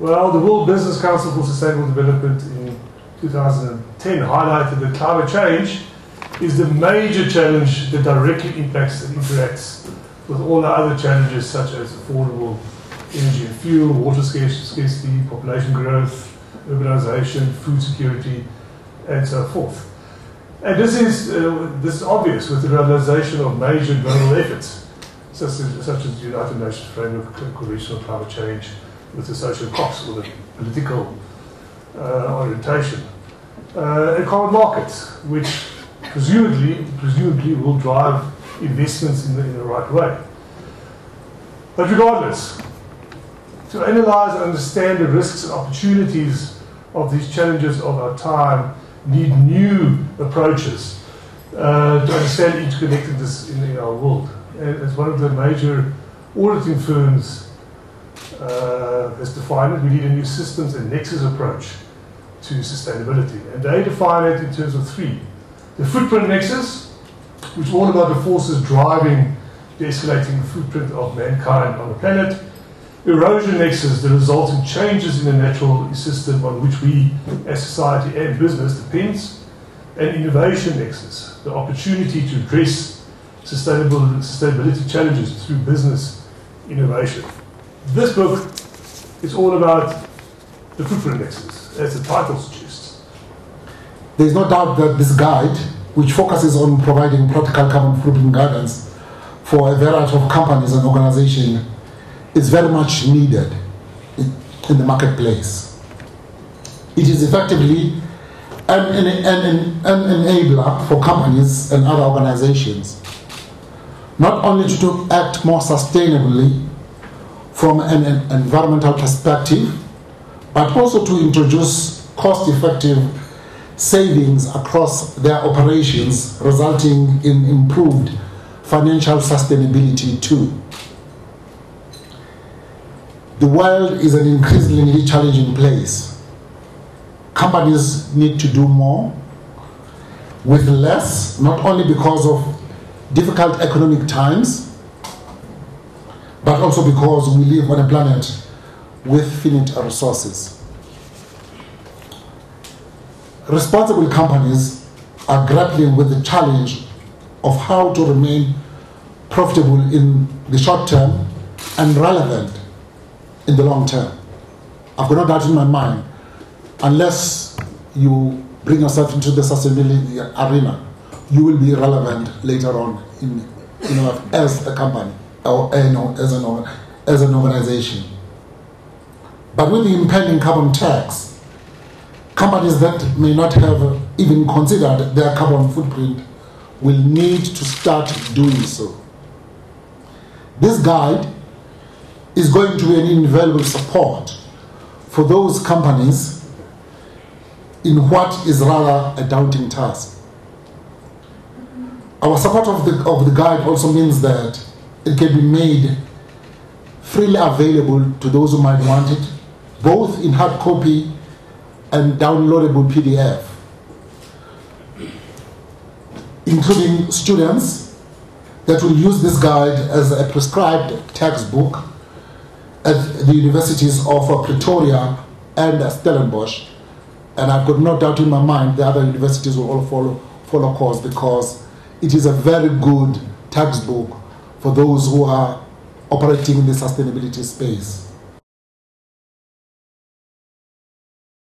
Well, the World Business Council for Sustainable Development in 2010 highlighted that climate change is the major challenge that directly impacts and interacts with all the other challenges such as affordable energy and fuel, water scarcity, population growth, urbanization, food security, and so forth. And this is, uh, this is obvious with the realization of major global efforts, such as, such as the United Nations Framework Convention on Climate Change, with the social costs or the political uh, orientation. Uh, carbon markets, which presumably, presumably will drive investments in the, in the right way. But regardless, to analyze and understand the risks and opportunities of these challenges of our time need new approaches uh, to understand interconnectedness in, in our world. And as one of the major auditing firms uh, has defined it, we need a new systems and nexus approach to sustainability. And they define it in terms of three. The footprint nexus, which is all about the forces driving the escalating footprint of mankind on the planet. Erosion nexus, the resulting changes in the natural system on which we as society and business depends. And innovation nexus, the opportunity to address sustainable, sustainability challenges through business innovation. This book is all about the footprint nexus, as the title suggests. There is no doubt that this guide, which focuses on providing practical carbon footprint guidance for a variety of companies and organizations, is very much needed in the marketplace. It is effectively an, an, an, an enabler for companies and other organizations not only to act more sustainably from an environmental perspective, but also to introduce cost effective savings across their operations, resulting in improved financial sustainability too. The world is an increasingly challenging place. Companies need to do more with less, not only because of difficult economic times, but also because we live on a planet with finite resources. Responsible companies are grappling with the challenge of how to remain profitable in the short term and relevant in the long term. I've got no doubt in my mind, unless you bring yourself into the sustainability arena, you will be relevant later on in, you know, as a company as, an, as an organization. But with the impending carbon tax, companies that may not have even considered their carbon footprint will need to start doing so. This guide is going to be an invaluable support for those companies in what is rather a daunting task. Our support of the, of the guide also means that it can be made freely available to those who might want it, both in hard copy and downloadable PDF, including students that will use this guide as a prescribed textbook at the universities of Pretoria and Stellenbosch. And I've got no doubt in my mind the other universities will all follow, follow course because it is a very good textbook for those who are operating in the sustainability space.